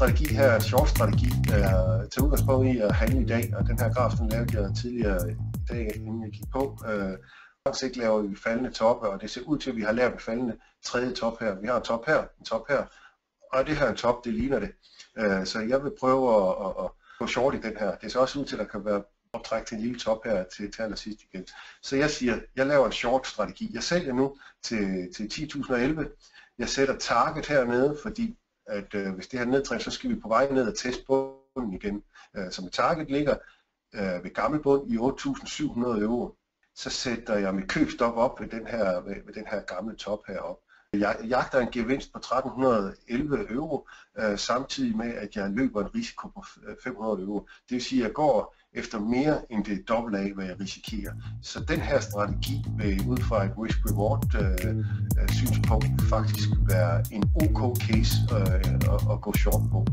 strategi her short strategi, er til udgangspunkt i at handle i dag, og den her graf, den lavede jeg tidligere i dag, inden jeg gik på. Øh, sigt laver vi faldende toppe, og det ser ud til, at vi har lavet en faldende tredje top her. Vi har en top her, en top her, og det her en top, det ligner det. Øh, så jeg vil prøve at, at, at gå short i den her. Det ser også ud til, at der kan være optræk til en lille top her til, til allersidst igen. Så jeg siger, jeg laver en short strategi. Jeg sælger nu til, til 10.011. Jeg sætter target hernede, fordi at øh, hvis det her nedtræk, så skal vi på vej ned og teste bunden igen. Øh, så mit target ligger øh, ved gammel bund i 8.700 euro. Så sætter jeg mit købstop op ved den her, ved, ved den her gamle top heroppe. Jeg jagter en gevinst på 1311 euro, øh, samtidig med, at jeg løber en risiko på 500 euro. Det vil sige, at jeg går efter mere end det dobbelt af, hvad jeg risikerer. Så den her strategi vil ud fra et risk-reward øh, øh, synspunkt faktisk være en OK case øh, at, at gå short på.